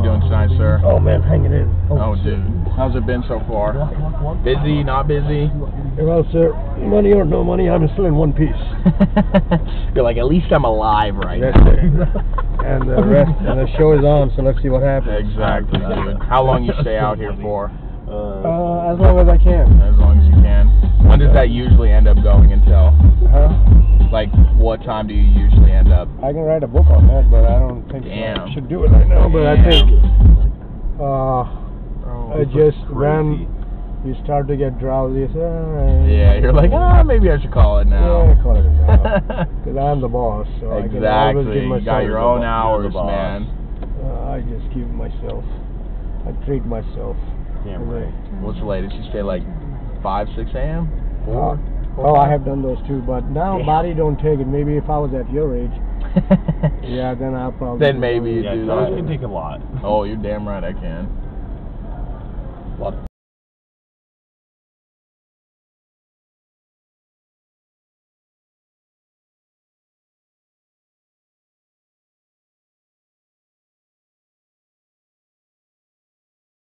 bring it in. Oh, dude. How's it been so far? Busy, not busy? Well, sir, money or no money, I'm still in one piece. You're like, at least I'm alive right Yes, now. sir. And the rest, and the show is on, so let's see what happens. Exactly, dude. How long you stay out here for? Uh, as long as I can. As long as you can. When does that usually end up going until? Huh? Like, what time do you usually end up? I can write a book on that, but I don't think Damn. I should do it right now. But I think uh, Oh, I just when you start to get drowsy, uh, Yeah, you're like, ah, maybe I should call it now. Yeah, call it now. Because I'm the boss, so I can always exactly. give You got your own bo- hours, boss. man. Uh, I just give myself. I treat myself. Damn right. What's the latest? You stay like 5, 6 a.m.? Uh, Four? Oh, I have done those too, but now Damn. body don't take it. Maybe if I was at your age, yeah, then I'll probably. Then maybe you Yeah, do fellas that. can take a lot. Oh, you're damn right I can. What?